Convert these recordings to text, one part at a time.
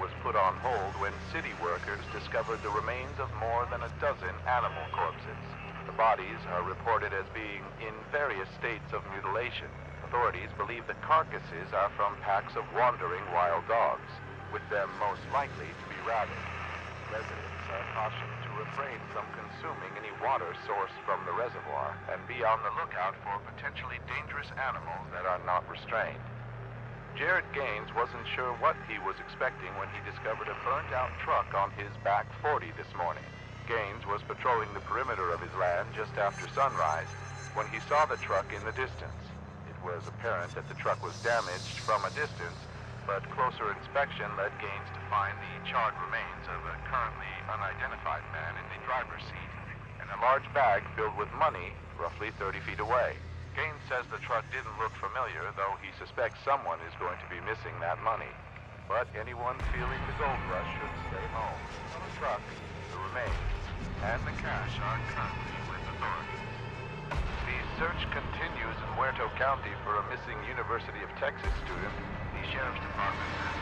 was put on hold when city workers discovered the remains of more than a dozen animal corpses. The bodies are reported as being in various states of mutilation. Authorities believe the carcasses are from packs of wandering wild dogs, with them most likely to be rabid. Residents are cautioned to refrain from consuming any water sourced from the reservoir and be on the lookout for potentially dangerous animals that are not restrained. Jared Gaines wasn't sure what he was expecting when he discovered a burnt-out truck on his back 40 this morning. Gaines was patrolling the perimeter of his land just after sunrise when he saw the truck in the distance. It was apparent that the truck was damaged from a distance, but closer inspection led Gaines to find the charred remains of a currently unidentified man in the driver's seat and a large bag filled with money roughly 30 feet away. Gaines says the truck didn't look familiar, though he suspects someone is going to be missing that money. But anyone feeling the gold rush should stay home. The truck, the remains, and the cash are currently with authorities. The search continues in Muerto County for a missing University of Texas student. The Sheriff's Department says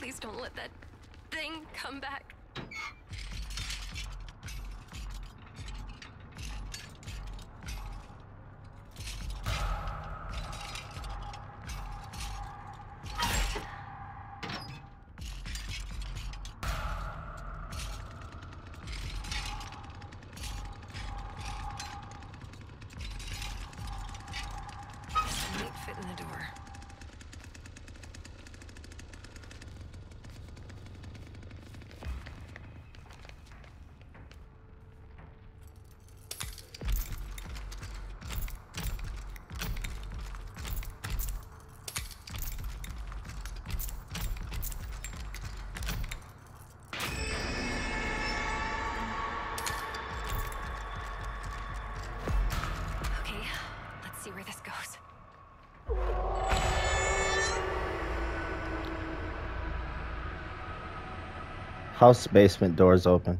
please don't let that thing come back. House basement doors open.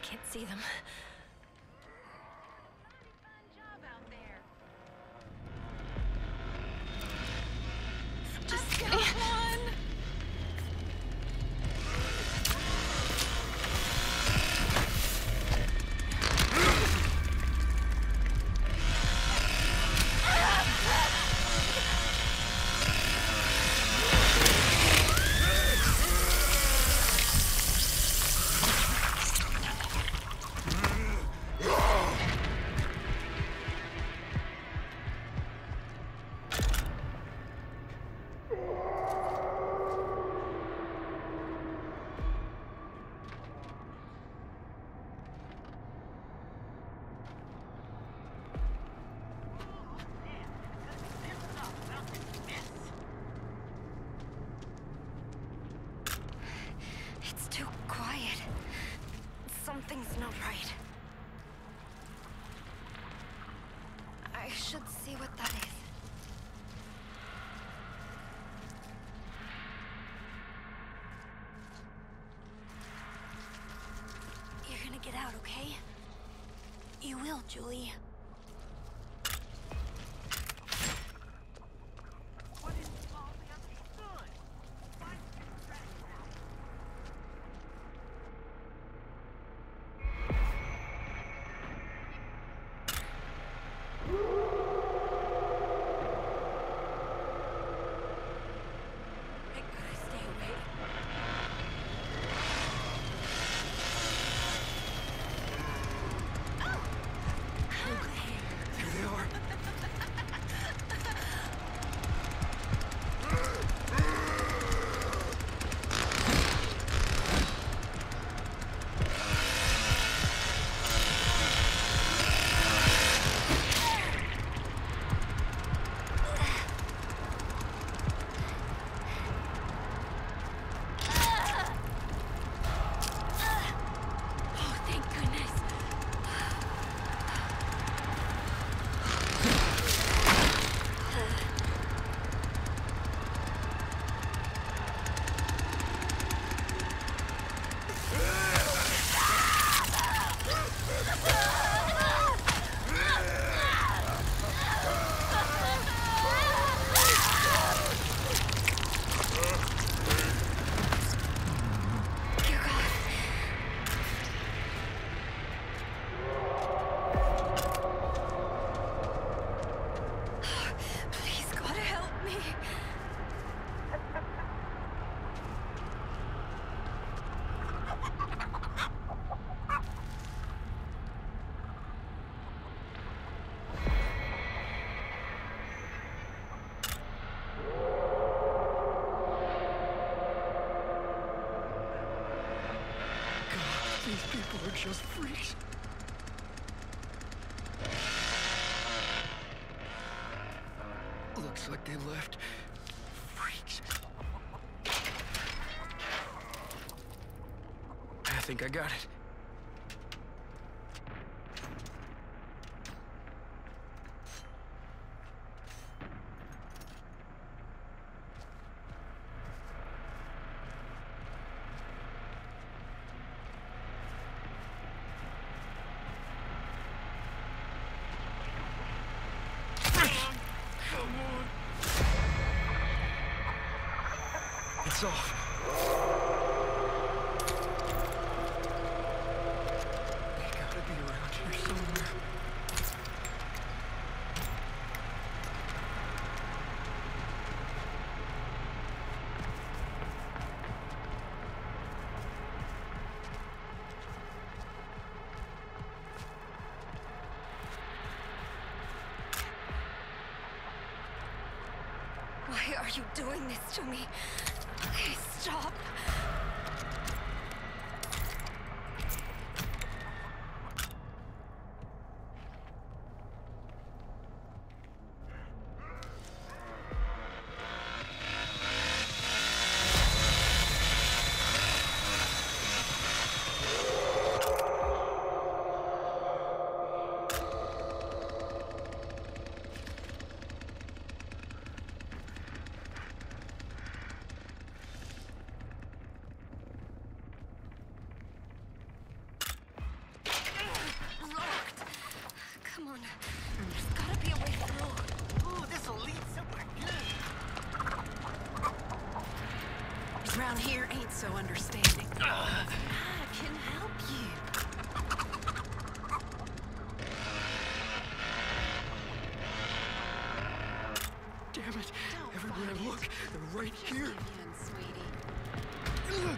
I can't see them. get out, okay? You will, Julie. left. Freaks. I think I got it. Why are you doing this to me? Please stop. damn it. Don't Everywhere I look, it. they're right here. Sweetie.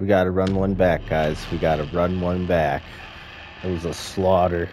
We gotta run one back, guys. We gotta run one back. It was a slaughter.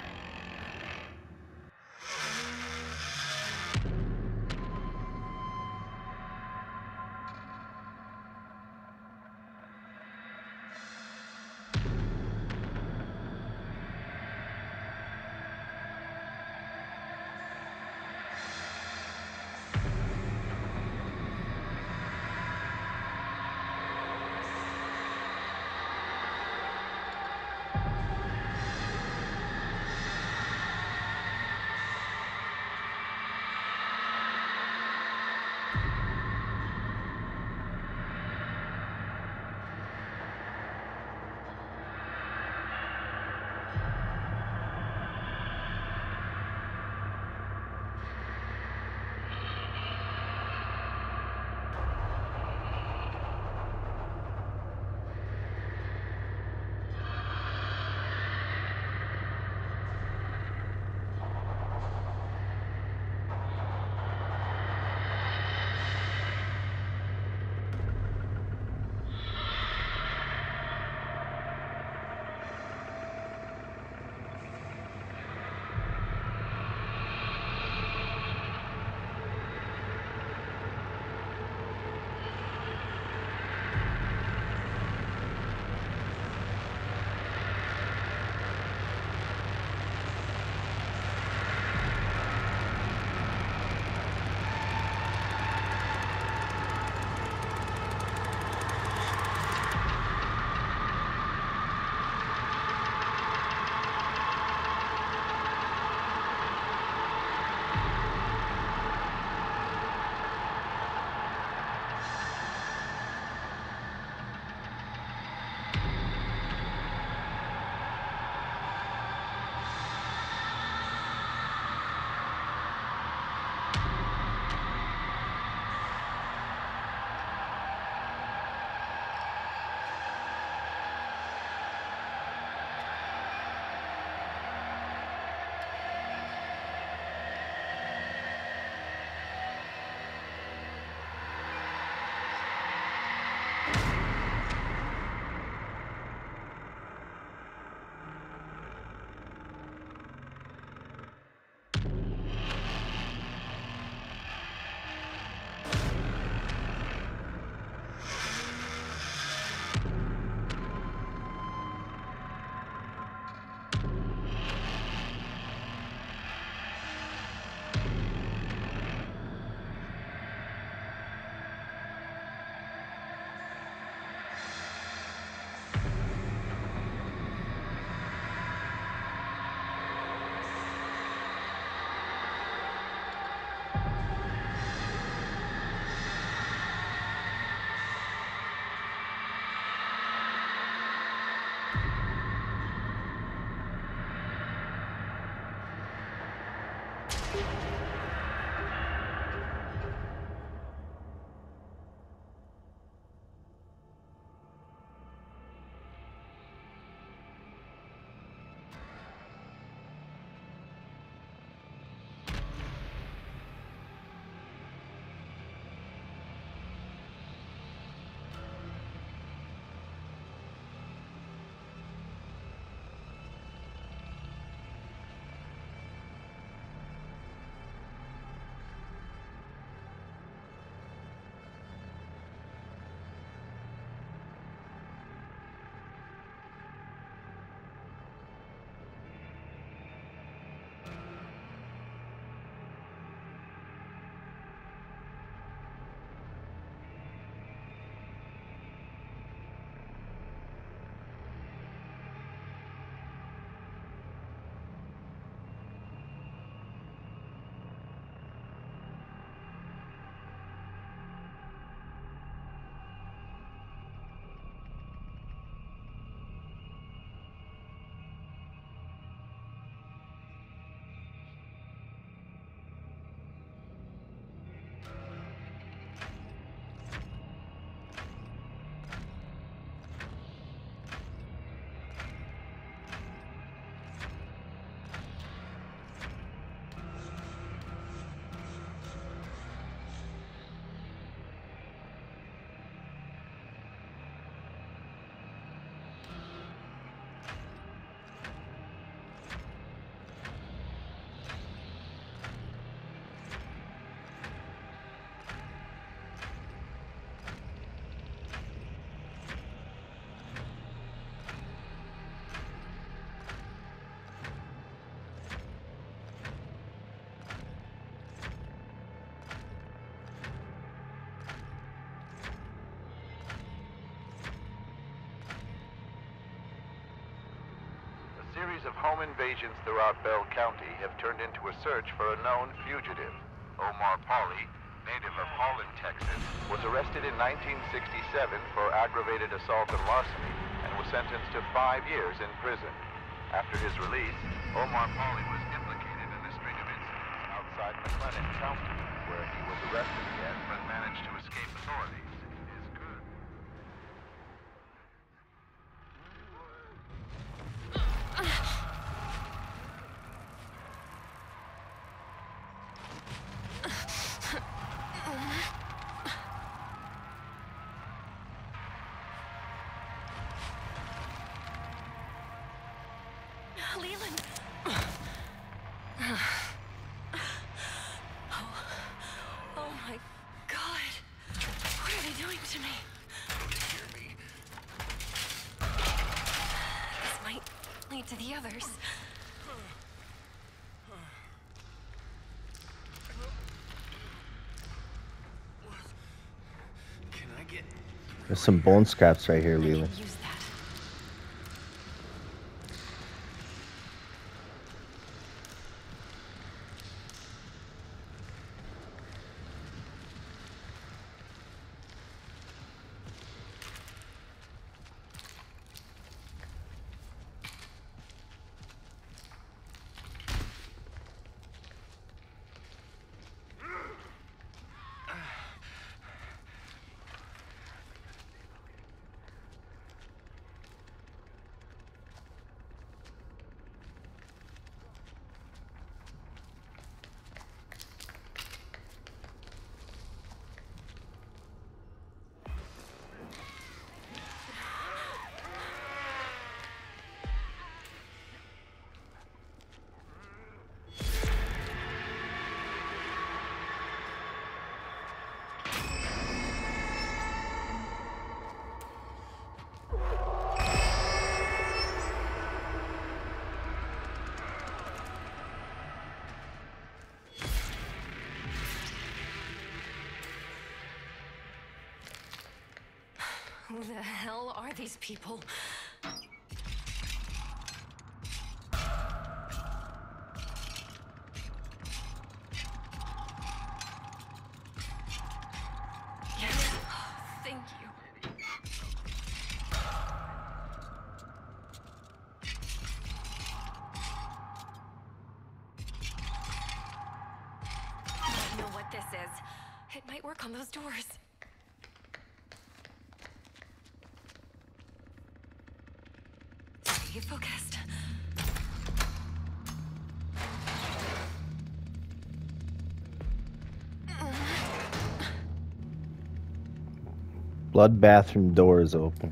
Series of home invasions throughout Bell County have turned into a search for a known fugitive. Omar Pauly, native of Holland, Texas, was arrested in 1967 for aggravated assault and larceny and was sentenced to five years in prison. After his release, Omar Pauly was implicated in a string of incidents outside McLennan County, where he was arrested again but managed to escape authorities. His good Leland! Oh. Oh my god! What are they doing to me? This might lead to the others. Can I get There's some bone scraps right here, Leland. Who the hell are these people? Blood bathroom door is open.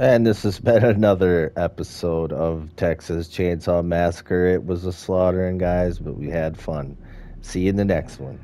And this has been another episode of Texas Chainsaw Massacre. It was a slaughtering, guys, but we had fun. See you in the next one.